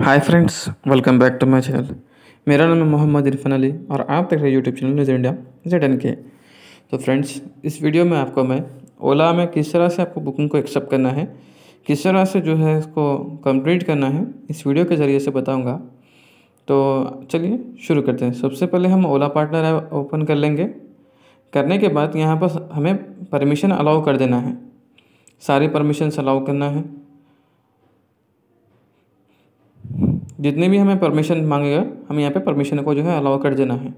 Hi friends welcome back to my channel मेरा नाम है मोहम्मद इरफान अली और आप देख रहे हैं YouTube channel news India Z N के तो फ्रेंड्स इस वीडियो में आपको मैं ओला में किस तरह से आपको बुकिंग को एक्सेप्ट करना है, किस तरह से जो है इसको कंप्लीट करना है, इस वीडियो के ज़रिए से बताऊँगा। तो चलिए शुरू करते हैं। सबसे पहले हम ओला पार्टनर ऐप ओपन कर लेंगे। करने के बाद यहाँ पर हमें परमिशन अलाउ कर देना है। सारी परमिशन अलाउ करना है। जितने भी हमें परमिशन मांगेगा, हम यहाँ पे परमिशन को जो है अलाउ कर देना है।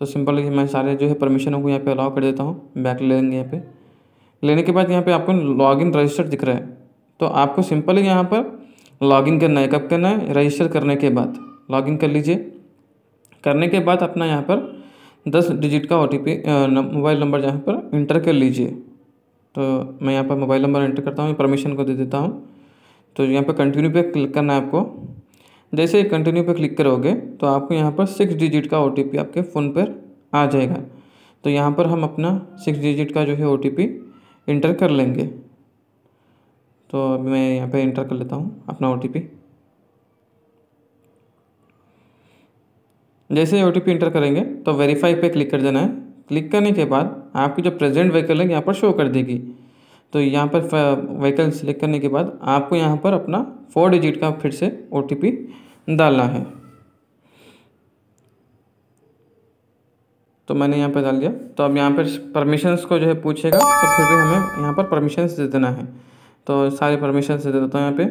तो सिंपल मैं सारे जो है परमिशनों को यहाँ पे अलाउ कर देता हूँ बैक ले लेंगे यहाँ पे। लेने के बाद यहाँ पे आपको लॉगिन रजिस्टर दिख रहा है। तो आपको सिंपल यहाँ पर लॉगिन करना है, कब करना है? रजिस्टर करने के बाद। लॉगिन कर लीजिए। करने के बाद अपना यहाँ पर दस डिजिट का ओटीपी मोबाइल नंबर यहाँ पर इंटर कर लीजिए। तो मैं यहाँ पर मोबाइल नंबर इंटर करता हूँ परमिशन को दे देता हूँ। तो यहाँ पर कंटिन्यू पे क्लिक करना है आपको। जैसे कंटिन्यू पे क्लिक करोगे तो आपको यहाँ पर सिक्स डिजिट का ओटीपी आपके फ़ोन पर आ जाएगा। तो यहाँ पर हम अपना सिक्स डिजिट का जो है ओ इंटर कर लेंगे। तो अभी मैं यहाँ पे इंटर कर लेता हूँ अपना ओटीपी जैसे ओ इंटर करेंगे तो वेरीफाई पे क्लिक कर देना है। क्लिक करने के बाद आपकी जो प्रेजेंट व्हीकल है, यहाँ पर शो कर देगी। तो यहाँ पर व्हीकल सेलेक्ट करने के बाद आपको यहाँ पर अपना फोर डिजिट का फिर से ओटीपी डालना है। तो मैंने यहाँ पर डाल दिया। तो अब यहाँ पर परमिशंस को जो है पूछेगा तो फिर भी हमें यहाँ पर परमिशंस दे देना है। तो सारे परमिशंस दे देता हूँ यहाँ पे।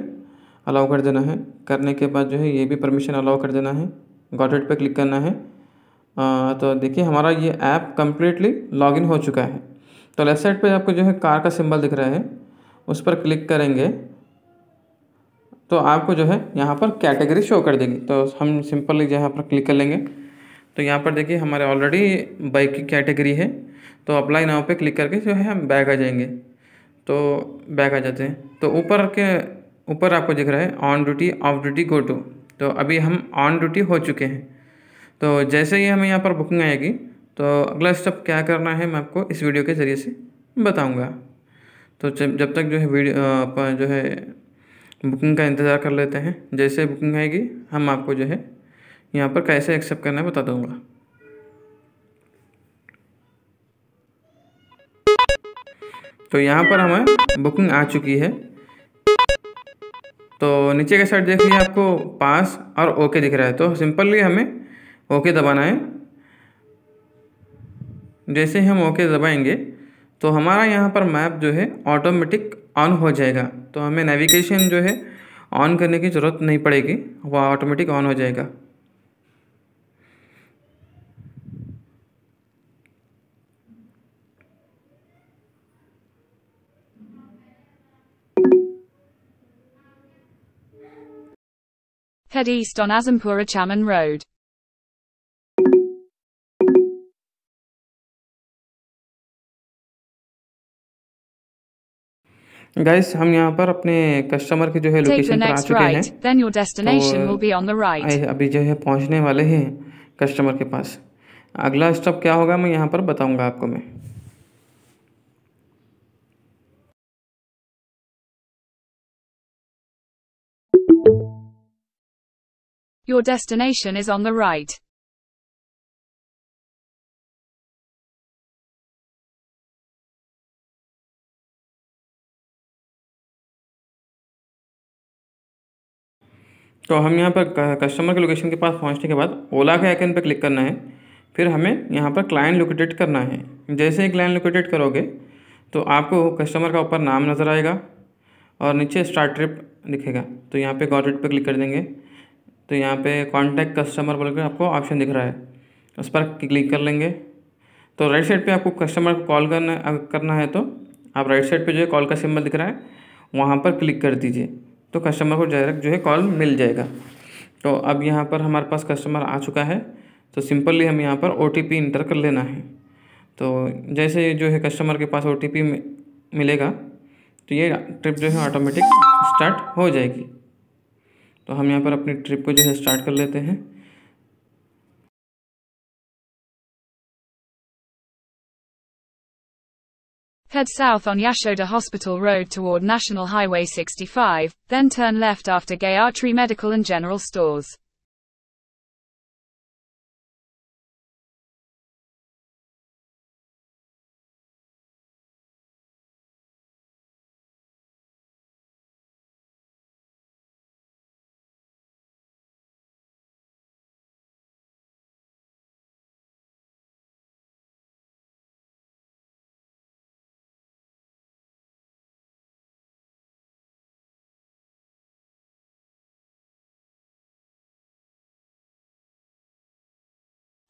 अलाउ कर देना है। करने के बाद जो है ये भी परमिशन अलाउ कर देना है। गॉटेड पे क्लिक करना है। आ, तो देखिए हमारा ये ऐप कम्प्लीटली लॉगिन हो चुका है। तो लेफ़्ट साइड पे आपको जो है कार का सिंबल दिख रहा है, उस पर क्लिक करेंगे तो आपको जो है यहाँ पर कैटेगरी शो कर देगी। तो हम सिंपली यहाँ पर क्लिक कर लेंगे। तो यहाँ पर देखिए, हमारे ऑलरेडी बाइक की कैटेगरी है तो अप्लाई नाव पे क्लिक करके जो है हम बैग आ जाएँगे। तो बैग आ जाते हैं। तो ऊपर के, ऊपर आपको दिख रहा है on duty off duty go to तो अभी हम ऑन ड्यूटी हो चुके हैं। तो जैसे ही हमें यहाँ पर बुकिंग आएगी तो अगला स्टेप क्या करना है, मैं आपको इस वीडियो के ज़रिए से बताऊँगा। तो जब तक जो है वीडियो जो है बुकिंग का इंतज़ार कर लेते हैं, जैसे बुकिंग आएगी, हम आपको जो है यहाँ पर कैसे एक्सेप्ट करना है बता दूँगा। तो यहाँ पर हमें बुकिंग आ चुकी है। तो नीचे के साइड देखिए आपको, पास और ओके दिख रहा है। तो सिंपली हमें ओके दबाना है। जैसे हम ओके दबाएँगे तो हमारा यहाँ पर मैप जो है ऑटोमेटिक ऑन हो जाएगा तो हमें नेविगेशन जो है ऑन करने की ज़रूरत नहीं पड़ेगी, वह ऑटोमेटिक ऑन हो जाएगा Head east on Azampura Chaman Road. Guys हम यहाँ पर अपने कस्टमर की जो है लोकेशन पर आ चुके हैं। then your destination तो will be on अभी जो है पहुँचने वाले हैं कस्टमर के पास। अगला स्टॉप क्या होगा मैं यहाँ पर बताऊँगा आपको मैं। Your destination is on the right. तो हम यहाँ पर कस्टमर के लोकेशन के पास पहुँचने के बाद ओला के आइकन पर क्लिक करना है। फिर हमें यहाँ पर क्लाइंट लोकेटेड करना है। जैसे ही क्लाइंट लोकेटेड करोगे तो आपको कस्टमर का ऊपर नाम नज़र आएगा और नीचे स्टार्ट ट्रिप दिखेगा। तो यहाँ पे गॉट पे क्लिक कर देंगे। तो यहाँ पे कॉन्टैक्ट कस्टमर बोलकर आपको ऑप्शन दिख रहा है। उस पर क्लिक कर लेंगे। तो राइट साइड पे आपको कस्टमर को कॉल करना करना है तो आप राइट साइड पे जो है कॉल का सिंबल दिख रहा है, वहाँ पर क्लिक कर दीजिए। तो कस्टमर को डायरेक्ट जो है कॉल मिल जाएगा। तो अब यहाँ पर हमारे पास कस्टमर आ चुका है। तो सिंपली हम यहाँ पर OTP इंटर कर लेना है। तो जैसे जो है कस्टमर के पास ओटीपी मिलेगा तो ये ट्रिप जो है ऑटोमेटिक स्टार्ट हो जाएगी। तो हम यहाँ पर अपनी ट्रिप को जो है स्टार्ट कर लेते हैं। Head south on Yashoda Hospital Road toward National Highway 65, then turn left after Gayatri Medical and General Stores.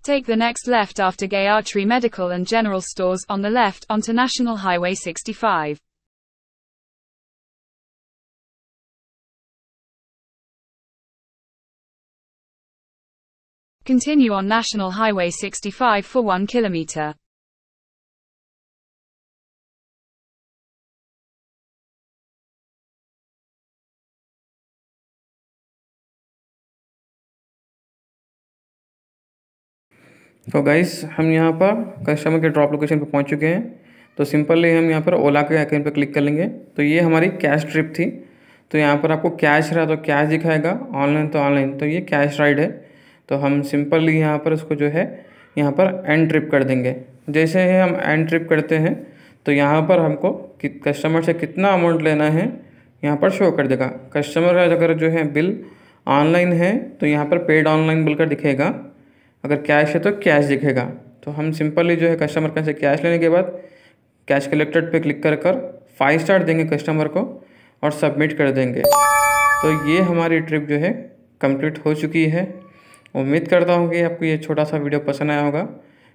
Take the next left after Gayatri Medical and General Stores on the left onto National Highway 65. Continue on National Highway 65 for 1 kilometer. तो guys हम यहाँ पर customer के drop location पर पहुँच चुके हैं। तो सिंपली हम यहाँ पर ओला के आइकन पर क्लिक कर लेंगे। तो ये हमारी कैश ट्रिप थी। तो यहाँ पर आपको कैश रहा तो कैश दिखाएगा ऑनलाइन तो ऑनलाइन तो ये कैश राइड है। तो हम सिंपली यहाँ पर उसको जो है, यहाँ पर एंड ट्रिप कर देंगे। जैसे ही हम एंड ट्रिप करते हैं तो यहाँ पर हमको कस्टमर से कितना अमाउंट लेना है, यहाँ पर शो कर देगा। कस्टमर अगर जो है बिल ऑनलाइन है तो यहाँ पर पेड ऑनलाइन बिल दिखेगा। अगर कैश है तो कैश दिखेगा। तो हम सिंपली जो है कस्टमर के से कैश लेने के बाद कैश कलेक्टेड पे क्लिक कर कर फाइव स्टार देंगे कस्टमर को और सबमिट कर देंगे। तो ये हमारी ट्रिप जो है कंप्लीट हो चुकी है। उम्मीद करता हूँ कि आपको ये छोटा सा वीडियो पसंद आया होगा।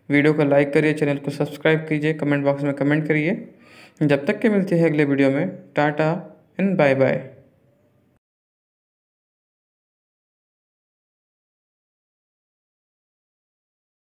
वीडियो को लाइक करिए चैनल को सब्सक्राइब कीजिए कमेंट बॉक्स में कमेंट करिए। जब तक के मिलती है अगले वीडियो में। Tata and bye bye